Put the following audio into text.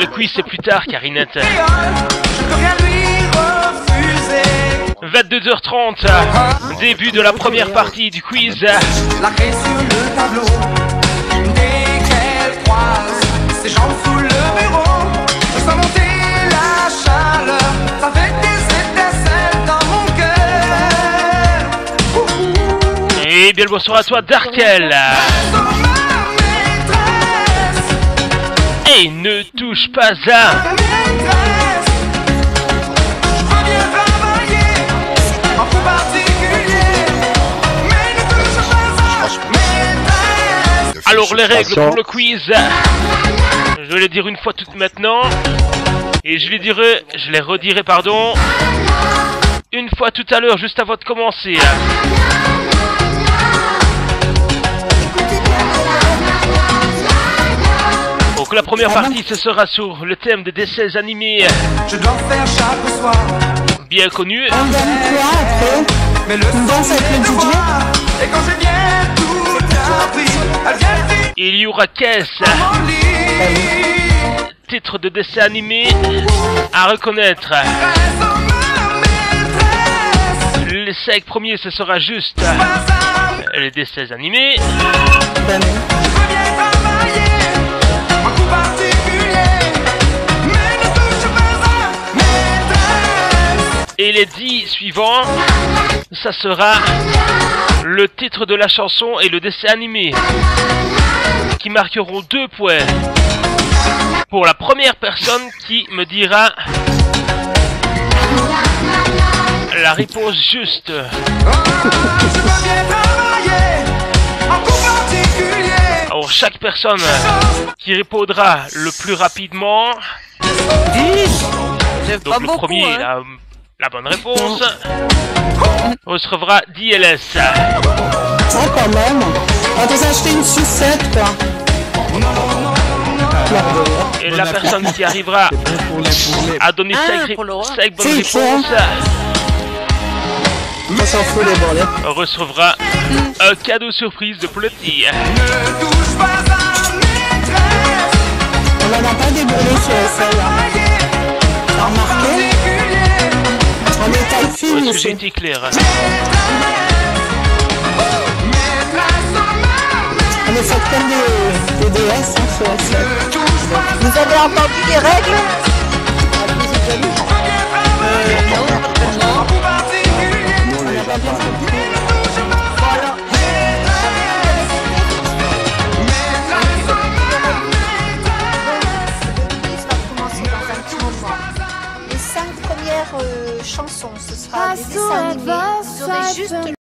le quiz c'est plus tard, Karinette. je peux rien lui refuser. 22h30, début de la première partie du quiz. La clé sur le tableau. Dès qu'elle croise ses jambes sous le bureau, je sens monter la chaleur. Ça fait des étincelles dans mon cœur. Et bien le bonsoir à toi, Darkel. Ne touche pas à. Alors les règles pour le quiz. Je vais les dire une fois toutes maintenant. Et je les dirai, je les redirai, pardon. Une fois tout à l'heure, juste avant de commencer. La première partie, ce sera sur le thème des décès animés Je dois faire chaque soir. bien connus. On donne quoi après Mais le Une danse avec le de DJ voir. Et quand j'ai bien tout appris, elle vient vite Et il y aura Caisse, lit. titre de dessin animé à reconnaître. Les cinq premiers, ce sera juste les décès animés. Ben Et les dix suivants, ça sera le titre de la chanson et le dessin animé qui marqueront deux points pour la première personne qui me dira la réponse juste. Alors chaque personne qui répondra le plus rapidement, donc le premier hein. La bonne réponse, recevra 10 LS. Ça quand même. On va une sucette quoi. Et la personne qui arrivera à donner Ah, 5, pour le roi. bonnes réponses On s'en fout les bordels. recevra un cadeau surprise de Plotty. Ne touche pas à maîtresse. On n'en a pas déboulé sur celle-là. Est-ce que j'ai ici. été clair comme des, des DS hein, Vous avez entendu les règles? Premières euh, chansons, ce sera des dessins animés. Vous aurez juste